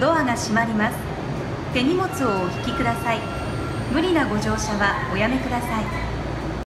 ドアが閉まります。手荷物をお引きください。無理なご乗車はおやめください。